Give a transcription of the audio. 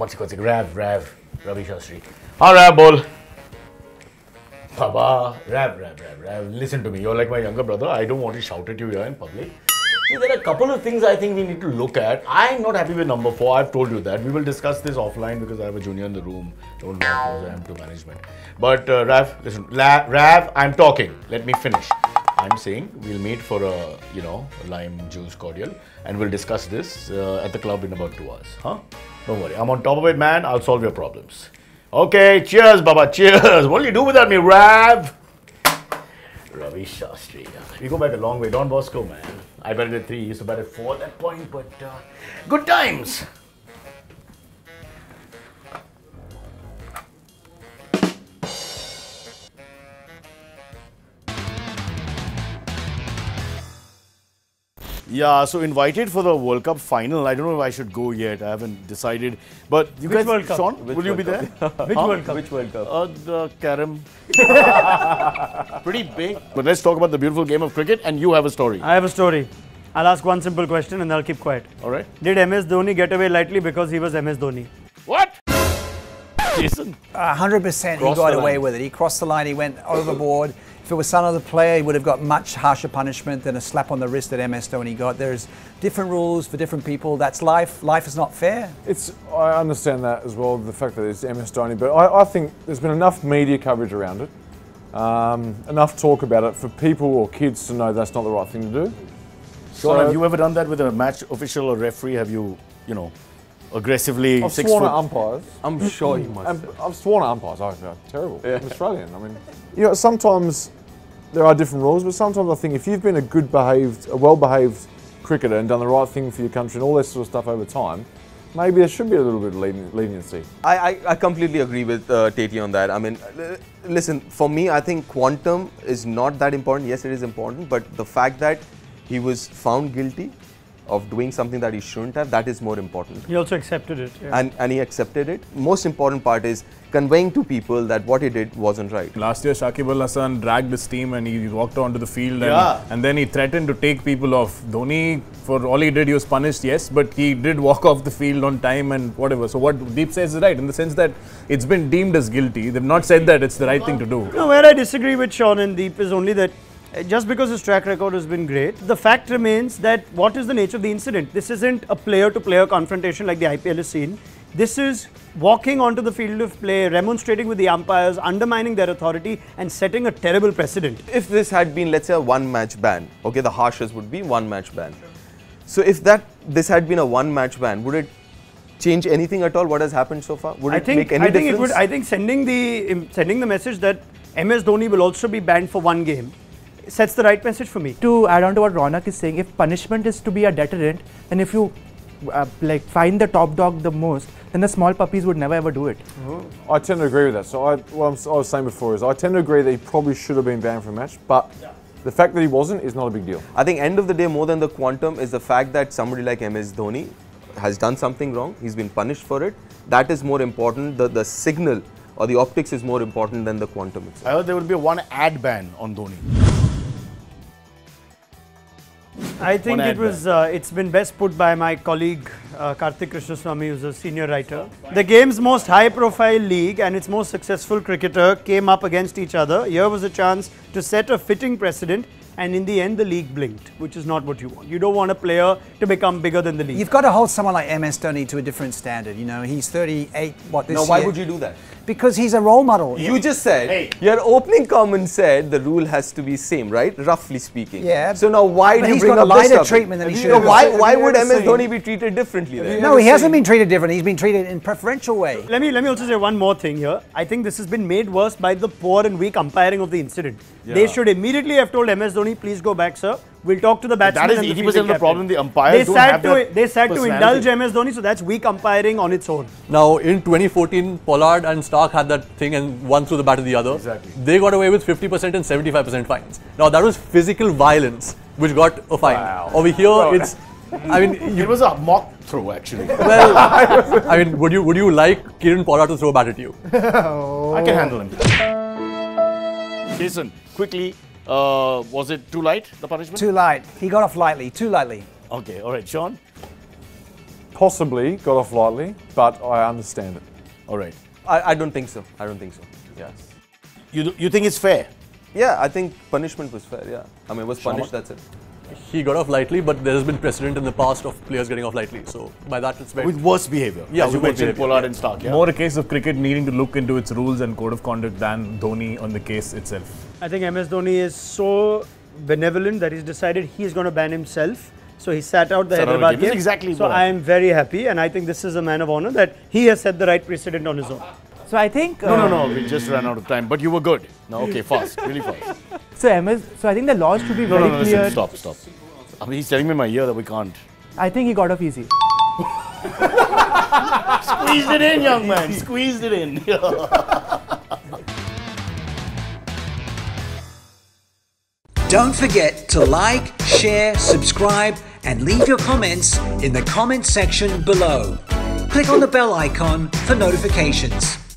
Maxikotik, Rav, Rav, Ravi Shastri. All right, bol. Baba, Rav, Rav, Rav, Rav, listen to me. You're like my younger brother. I don't want to shout at you here in public. There are a couple of things I think we need to look at. I'm not happy with number four. I've told you that. We will discuss this offline because I have a junior in the room. Don't know I am to management. But uh, Rav, listen, La Rav, I'm talking. Let me finish. I'm saying we'll meet for a you know lime juice cordial and we'll discuss this uh, at the club in about two hours, huh? Don't worry. I'm on top of it, man. I'll solve your problems. Okay, cheers, Baba. Cheers. What'll you do without me, Rav? Ravi Shastri. We go back a long way. Don Bosco, man. I batted at three. He used to at four at that point, but uh, good times. Yeah, so invited for the World Cup final. I don't know if I should go yet. I haven't decided. But you Which guys, World Cup? Shaun, will you be there? Which Huh? World Cup? Which World Cup? Uh, the carom. Pretty big. But let's talk about the beautiful game of cricket, and you have a story. I have a story. I'll ask one simple question and I'll keep quiet. All right. Did MS Dhoni get away lightly because he was MS Dhoni? What? Jason. Hundred percent, he got away line. with it. He crossed the line. He went overboard. If it was some other player, he would have got much harsher punishment than a slap on the wrist that MS Dhoni got. There's different rules for different people. That's life. Life is not fair. It's I understand that as well, the fact that it's MS Dhoni, but I, I think there's been enough media coverage around it, um, enough talk about it for people or kids to know that's not the right thing to do. Shaun, So- have you ever done that with a match official or referee? Have you, you know, aggressively I've six sworn foot? at umpires. I'm sure you must. And I've sworn at umpires. Oh, no, terrible. I'm Australian. I mean, you know, sometimes there are different rules, but sometimes I think if you've been a good behaved, a well behaved cricketer and done the right thing for your country and all that sort of stuff over time, maybe there should be a little bit of leniency. I, I, I completely agree with uh, Tati on that. I mean, l- listen, for me, I think quantum is not that important. Yes, it is important, but the fact that he was found guilty of doing something that he shouldn't have, that is more important. He also accepted it. yeah. And, and he accepted it. Most important part is conveying to people that what he did wasn't right. Last year, Shakib Al Hasan dragged his team and he walked onto the field Yeah. and, and then he threatened to take people off. Dhoni, for all he did, he was punished, yes, but he did walk off the field on time and whatever. So, what Deep says is right in the sense that it's been deemed as guilty. They've not said that it's the right thing to do. No, where I disagree with Shaun and Deep is only that Uh, just because his track record has been great, the fact remains that what is the nature of the incident? This isn't a player to player confrontation like the IPL has seen. This is walking onto the field of play, remonstrating with the umpires, undermining their authority, and setting a terrible precedent. If this had been, let's say, a one match ban, okay, the harshest would be one match ban. So, if that this had been a one match ban, would it change anything at all? What has happened so far? Would I it think make any I think difference? it would. I think sending the sending the message that MS Dhoni will also be banned for one game sets the right message for me. to add on to what Ronak is saying, if punishment is to be a deterrent, then if you uh, like find the top dog the most, then the small puppies would never ever do it. I tend to agree with that. So I, what I'm, I was saying before is I tend to agree that he probably should have been banned from a match, but the fact that he wasn't is not a big deal. I think end of the day, more than the quantum, is the fact that somebody like MS Dhoni has done something wrong. He's been punished for it. That is more important. The the signal or the optics is more important than the quantum itself. I heard there will be one ad ban on Dhoni. I think it was. Uh, it's been best put by my colleague uh, Karthik Krishnaswamy, who's a senior writer. The game's most high-profile league and its most successful cricketer came up against each other. Here was a chance to set a fitting precedent. And in the end, the league blinked, which is not what you want. You don't want a player to become bigger than the league. You've got to hold someone like MS Dhoni to a different standard. You know, he's 38. What this Now, why year? would you do that? Because he's a role model. You just said Hey. your opening comment said the rule has to be same, right? Roughly speaking. Yeah. So now why But do you he's bring a up this lighter topic? treatment than he should you- have. Why, why would MS seen- Dhoni be treated differently then? No, he hasn't been treated differently. He's been treated in preferential way. Let me let me also say one more thing here. I think this has been made worse by the poor and weak umpiring of the incident. They should immediately have told MS Dhoni, please go back, sir. We'll talk to the batsman. is and 80% fielding of the problem. The umpires They don't sat have to that they sat to indulge MS Dhoni, so that's weak umpiring on its own. Now, in 2014, Pollard and Stark had that thing and one threw the bat to the other. Exactly. They got away with 50% and 75% fines. Now, that was physical violence, which got a fine. Wow. Over here, it's. I mean, It was a mock throw, actually. well, I mean, would you would you like Kieron Pollard to throw a bat at you? I can handle him. Jason, quickly, uh, was it too light, the punishment? Too light. He got off lightly. Too lightly. Okay, all right. Shaun? possibly got off lightly, but I understand it. All right. I, I don't think so. I don't think so. Yes. You, you think it's fair? Yeah, I think punishment was fair. Yeah. I mean, was punished. That's it. He got off lightly, but there has been precedent in the past of players getting off lightly. So by that, it's very. With worse behavior. Yeah, As you mentioned, Pollard yeah. and Stark. Yeah. More a case of cricket needing to look into its rules and code of conduct than Dhoni on the case itself. I think MS Dhoni is so benevolent that he's decided he's going to ban himself. So he sat out the Sat out Hyderabad game. Game. exactly So I I am very happy, and I think this is a man of honor that he has set the right precedent on his own. So I think. No, uh, no, no. We just ran out of time. But you were good. No, okay, fast. Really fast. So MS. So I think the laws should be No, very no, no. clear. Listen, stop, stop. I mean, he's telling me in my ear that we can't. I think he got off easy. Squeezed it in, young man. Squeezed it in. Don't forget to like, share, subscribe, and leave your comments in the comment section below. Click on the bell icon for notifications.